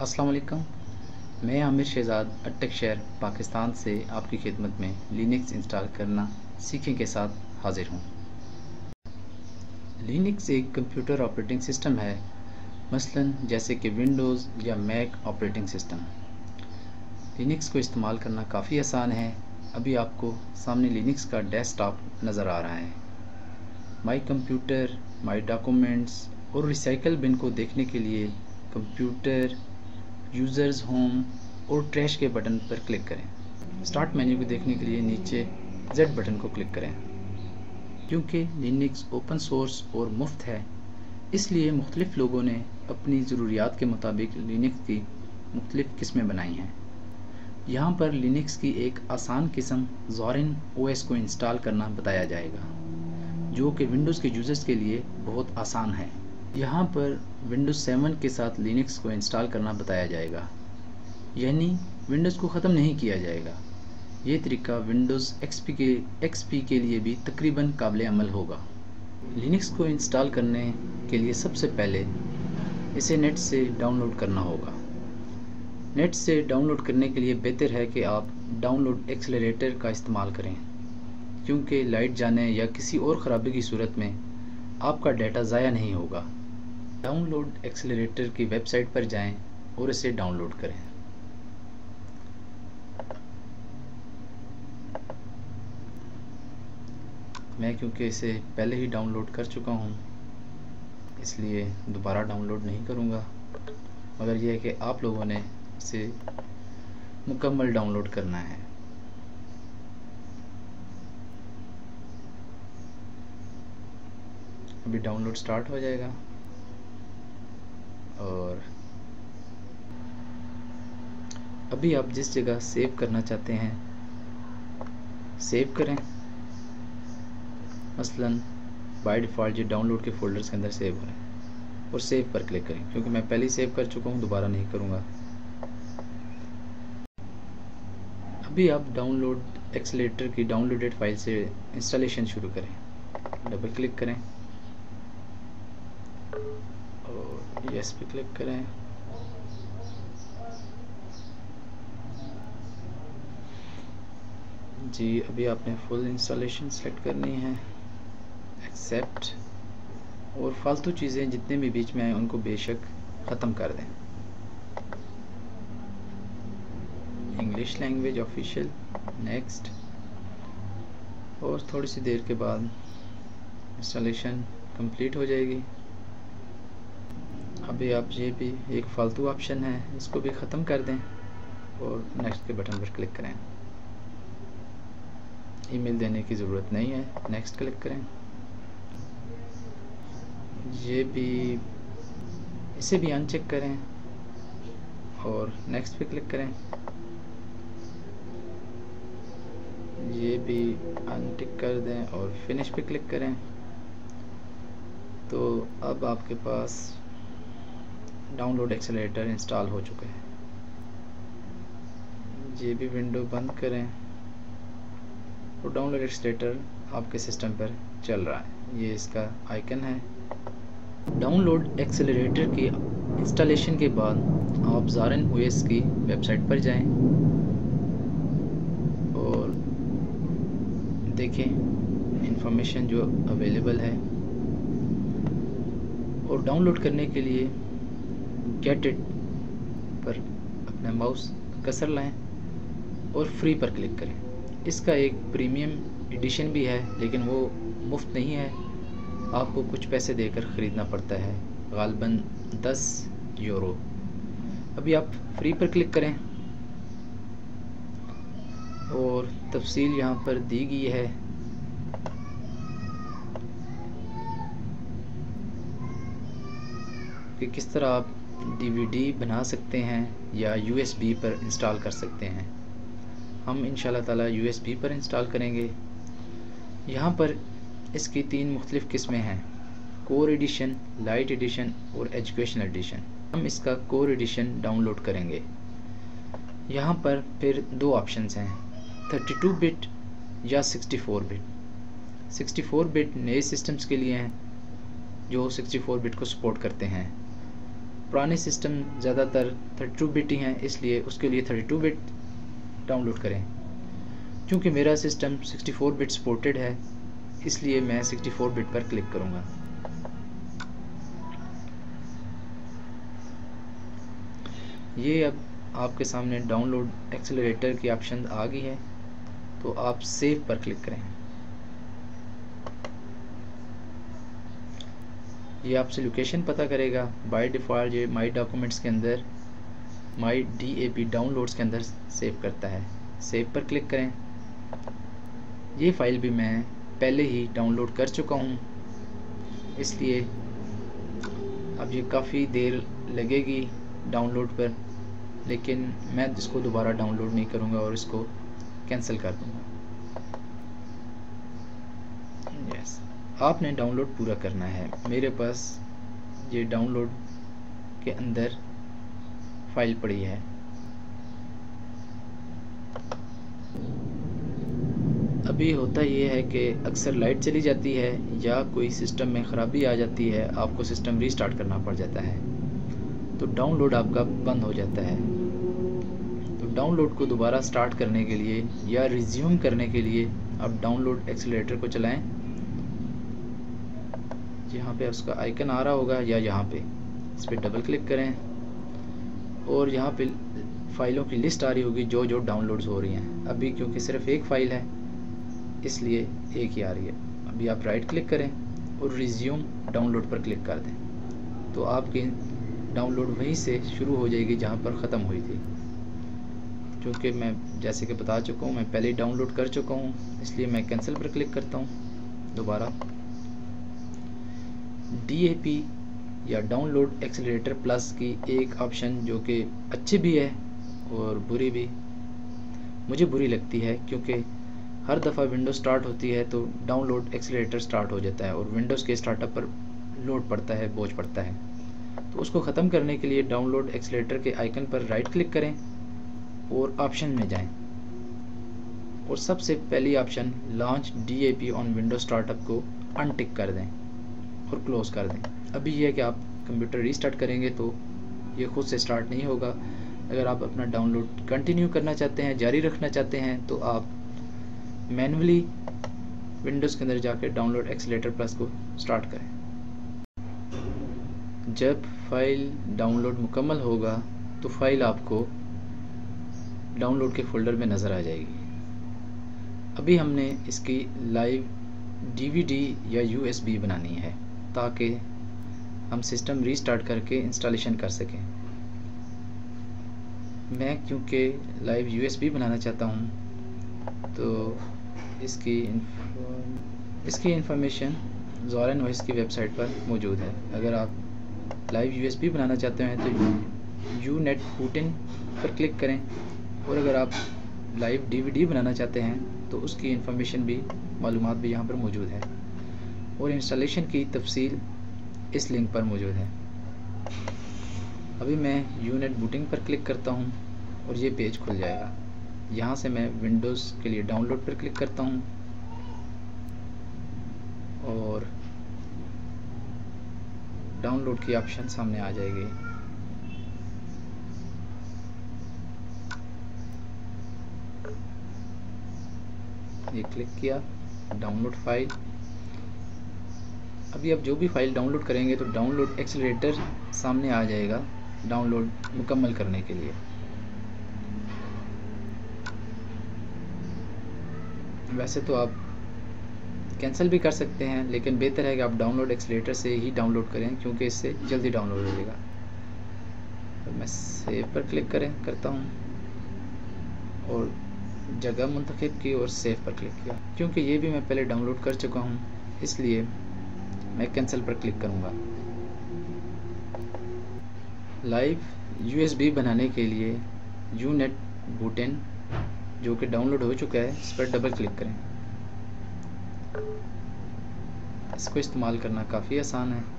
अस्सलाम वालेकुम। मैं आमिर शहज़ाद, अटक शहर, पाकिस्तान से आपकी खिदमत में लिनक्स इंस्टॉल करना सीखें के साथ हाज़िर हूँ। लिनक्स एक कंप्यूटर ऑपरेटिंग सिस्टम है। मसलन जैसे कि विंडोज़ या मैक ऑपरेटिंग सिस्टम लिनक्स को इस्तेमाल करना काफ़ी आसान है। अभी आपको सामने लिनक्स का डेस्कटॉप नज़र आ रहा है। माई कंप्यूटर माई डॉक्यूमेंट्स और रिसाइकल बिन को देखने के लिए कंप्यूटर यूज़र्स होम और ट्रैश के बटन पर क्लिक करें। स्टार्ट मेन्यू को देखने के लिए नीचे जेड बटन को क्लिक करें। क्योंकि लिनक्स ओपन सोर्स और मुफ़्त है, इसलिए मुख्तलिफ़ लोगों ने अपनी ज़रूरियात के मुताबिक लिनक्स की मुख्तलिफ़ किस्में बनाई हैं। यहाँ पर लिनक्स की एक आसान किस्म जोरिन ओएस को इंस्टॉल करना बताया जाएगा, जो कि विंडोज़ के यूज़र्स के लिए बहुत आसान है। यहाँ पर विंडोज़ 7 के साथ लिनक्स को इंस्टॉल करना बताया जाएगा। यानी विंडोज़ को ख़त्म नहीं किया जाएगा। ये तरीका विंडोज़ एक्सपी के एक्सपी के लिए भी तकरीबन काबिल अमल होगा। लिनक्स को इंस्टॉल करने के लिए सबसे पहले इसे नेट से डाउनलोड करना होगा। नेट से डाउनलोड करने के लिए बेहतर है कि आप डाउनलोड एक्सलरेटर का इस्तेमाल करें, क्योंकि लाइट जाने या किसी और ख़राबी की सूरत में आपका डाटा ज़ाया नहीं होगा। डाउनलोड एक्सेलरेटर की वेबसाइट पर जाएँ और इसे डाउनलोड करें। मैं क्योंकि इसे पहले ही डाउनलोड कर चुका हूँ, इसलिए दोबारा डाउनलोड नहीं करूँगा। मगर यह है कि आप लोगों ने इसे मुकम्मल डाउनलोड करना है। अभी डाउनलोड स्टार्ट हो जाएगा। और अभी आप जिस जगह सेव करना चाहते हैं सेव करें। मसलन बाय डिफ़ॉल्ट जो डाउनलोड के फोल्डर्स के अंदर सेव करें और सेव पर क्लिक करें, क्योंकि मैं पहले ही सेव कर चुका हूँ, दोबारा नहीं करूँगा। अभी आप डाउनलोड एक्सलेटर की डाउनलोडेड फ़ाइल से इंस्टॉलेशन शुरू करें। डबल क्लिक करें। यस पे क्लिक करें। जी, अभी आपने फुल इंस्टॉलेशन सेलेक्ट करनी है। एक्सेप्ट और फालतू चीज़ें जितने भी बीच में आए, उनको बेशक ख़त्म कर दें। इंग्लिश लैंग्वेज ऑफिशियल नेक्स्ट और थोड़ी सी देर के बाद इंस्टॉलेशन कंप्लीट हो जाएगी। अभी आप ये भी एक फालतू ऑप्शन है, इसको भी ख़त्म कर दें और नेक्स्ट के बटन पर क्लिक करें। ईमेल देने की ज़रूरत नहीं है नेक्स्ट क्लिक करें। ये भी, इसे भी अनचेक करें और नेक्स्ट पे क्लिक करें। ये भी अनटिक कर दें और फिनिश पे क्लिक करें। तो अब आपके पास डाउनलोड एक्सेलेटर इंस्टॉल हो चुका है। ये भी विंडो बंद करें। और डाउनलोड एक्सेलेटर आपके सिस्टम पर चल रहा है। ये इसका आइकन है। डाउनलोड एक्सेलरेटर के इंस्टॉलेशन के बाद आप जारन ओएस की वेबसाइट पर जाएँ और देखें इंफॉर्मेशन जो अवेलेबल है। और डाउनलोड करने के लिए गेट इट पर अपना माउस कसर लाएँ और फ्री पर क्लिक करें। इसका एक प्रीमियम एडिशन भी है, लेकिन वो मुफ़्त नहीं है। आपको कुछ पैसे देकर ख़रीदना पड़ता है। गालबन 10 यूरो अभी आप फ्री पर क्लिक करें। और तफसील यहाँ पर दी गई है। कि किस तरह आप डीवीडी बना सकते हैं या यूएसबी पर इंस्टॉल कर सकते हैं। हम इन ताला यूएसबी पर इंस्टॉल करेंगे। यहाँ पर इसकी तीन मुख्तलिफ़ किस्में हैं कोर एडिशन लाइट एडिशन और एजुकेशन एडिशन हम इसका कोर एडिशन डाउनलोड करेंगे। यहाँ पर फिर दो ऑप्शंस हैं 32 बिट या 64 बिट 64 बिट नए सिस्टम्स के लिए हैं, जो 64 बिट को सपोर्ट करते हैं। पुराने सिस्टम ज़्यादातर 32 बिट ही हैं, इसलिए उसके लिए 32 बिट डाउनलोड करें। क्योंकि मेरा सिस्टम 64 बिट सपोर्टेड है, इसलिए मैं 64 बिट पर क्लिक करूँगा। ये अब आपके सामने डाउनलोड एक्सेलरेटर की ऑप्शन आ गई है तो आप सेव पर क्लिक करें। ये आपसे लोकेशन पता करेगा। बाय डिफ़ॉल्ट ये माई डॉक्यूमेंट्स के अंदर my D A P downloads के अंदर सेव करता है। सेव पर क्लिक करें। ये फ़ाइल भी मैं पहले ही डाउनलोड कर चुका हूँ। इसलिए अब ये काफ़ी देर लगेगी डाउनलोड पर, लेकिन मैं इसको दोबारा डाउनलोड नहीं करूँगा और इसको कैंसिल कर दूँगा। आपने डाउनलोड पूरा करना है। मेरे पास ये डाउनलोड के अंदर फ़ाइल पड़ी है। अभी होता ये है कि अक्सर लाइट चली जाती है या कोई सिस्टम में ख़राबी आ जाती है, आपको सिस्टम रीस्टार्ट करना पड़ जाता है। तो डाउनलोड आपका बंद हो जाता है। तो डाउनलोड को दोबारा स्टार्ट करने के लिए या रिज्यूम करने के लिए आप डाउनलोड एक्सीटर को चलाएँ। यहाँ पे उसका आइकन आ रहा होगा या यहाँ पे। इस पर डबल क्लिक करें। और यहाँ पे फाइलों की लिस्ट आ रही होगी जो जो डाउनलोड्स हो रही हैं। अभी क्योंकि सिर्फ़ एक फ़ाइल है, इसलिए एक ही आ रही है। अभी आप राइट क्लिक करें और रिज्यूम डाउनलोड पर क्लिक कर दें। तो आपकी डाउनलोड वहीं से शुरू हो जाएगी जहाँ पर ख़त्म हुई थी। क्योंकि मैं जैसे कि बता चुका हूँ, मैं पहले डाउनलोड कर चुका हूँ, इसलिए मैं कैंसिल पर क्लिक करता हूँ। दोबारा। DAP या डाउनलोड एक्सेलरेटर प्लस की एक ऑप्शन जो कि अच्छी भी है और बुरी भी, मुझे बुरी लगती है क्योंकि हर दफ़ा विंडो स्टार्ट होती है तो डाउनलोड एक्सेलरेटर स्टार्ट हो जाता है और विंडोज़ के स्टार्टअप पर लोड पड़ता है, बोझ पड़ता है। तो उसको ख़त्म करने के लिए डाउनलोड एक्सेलरेटर के आइकन पर राइट क्लिक करें और ऑप्शन में जाएँ। और सबसे पहली option launch DAP on window startup को अनटिक कर दें। और क्लोज़ कर दें। अभी यह कि आप कंप्यूटर रीस्टार्ट करेंगे तो ये खुद से स्टार्ट नहीं होगा। अगर आप अपना डाउनलोड कंटिन्यू करना चाहते हैं, जारी रखना चाहते हैं तो आप मैनुअली विंडोज़ के अंदर जाकर डाउनलोड एक्सलेटर प्लस को स्टार्ट करें। जब फ़ाइल डाउनलोड मुकम्मल होगा तो फ़ाइल आपको डाउनलोड के फोल्डर में नज़र आ जाएगी। अभी हमने इसकी लाइव डीवीडी या यूएसबी बनानी है। ताकि हम सिस्टम रीस्टार्ट करके इंस्टॉलेशन कर सकें। मैं क्योंकि लाइव यूएसबी बनाना चाहता हूँ तो इसकी इसकी इंफॉर्मेशन जोरन वॉइस की वेबसाइट पर मौजूद है। अगर आप लाइव यूएसबी बनाना चाहते हैं तो यू नेट पुटिन पर क्लिक करें। और अगर आप लाइव डीवीडी बनाना चाहते हैं तो उसकी इंफॉर्मेशन भी मालूम भी यहाँ पर मौजूद है। और इंस्टॉलेशन की तफसील इस लिंक पर मौजूद है। अभी मैं यूनेट बूटिंग पर क्लिक करता हूँ और ये पेज खुल जाएगा। यहाँ से मैं विंडोज़ के लिए डाउनलोड पर क्लिक करता हूँ। और डाउनलोड की ऑप्शन सामने आ जाएगी। ये क्लिक किया डाउनलोड फ़ाइल अभी आप जो भी फ़ाइल डाउनलोड करेंगे तो डाउनलोड एक्सेलरेटर सामने आ जाएगा डाउनलोड मुकम्मल करने के लिए। वैसे तो आप कैंसिल भी कर सकते हैं, लेकिन बेहतर है कि आप डाउनलोड एक्सलेटर से ही डाउनलोड करें, क्योंकि इससे जल्दी डाउनलोड हो जाएगा। तो मैं सेव पर क्लिक करें, करता हूँ। और जगह मंतखब की और सेव पर क्लिक किया। क्योंकि ये भी मैं पहले डाउनलोड कर चुका हूँ, इसलिए मैं कैंसिल पर क्लिक करूँगा। लाइव यूएसबी बनाने के लिए यू नेट बूटेन जो कि डाउनलोड हो चुका है, इस पर डबल क्लिक करें। इसको इस्तेमाल करना काफ़ी आसान है।